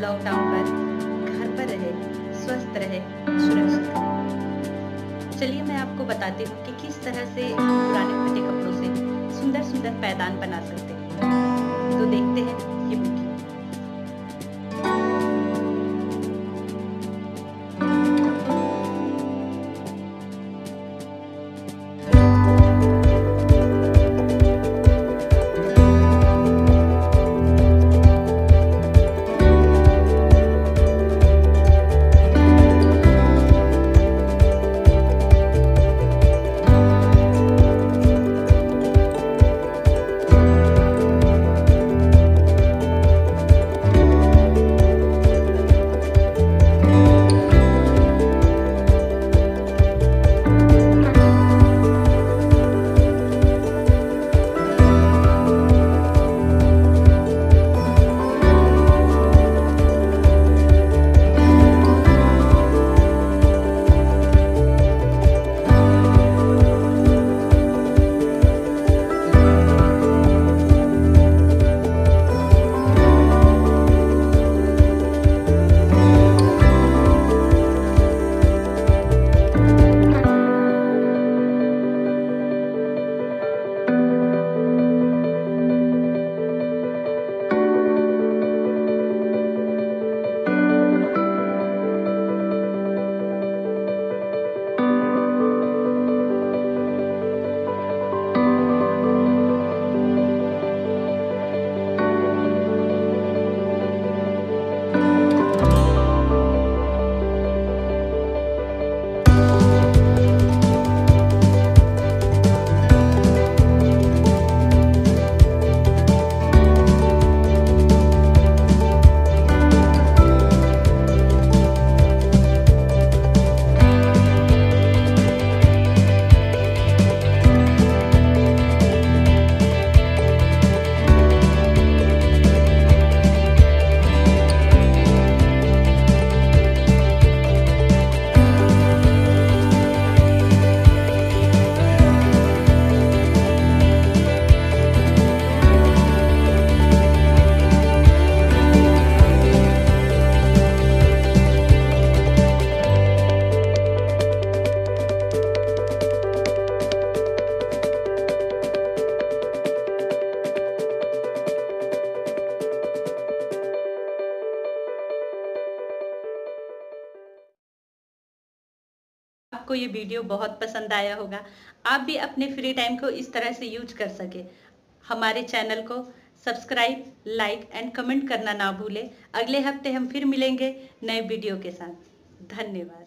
Lockdown पर घर पर रहे, स्वस्थ रहे, सुरक्षित रहे। चलिए मैं आपको बताती हूँ कि किस तरह से पुराने फटे कपड़ों से सुंदर सुंदर पैदान बना सकते हैं। आपको ये वीडियो बहुत पसंद आया होगा। आप भी अपने फ्री टाइम को इस तरह से यूज़ कर सके। हमारे चैनल को सब्सक्राइब लाइक एंड कमेंट करना ना भूलें। अगले हफ़्ते हम फिर मिलेंगे नए वीडियो के साथ। धन्यवाद।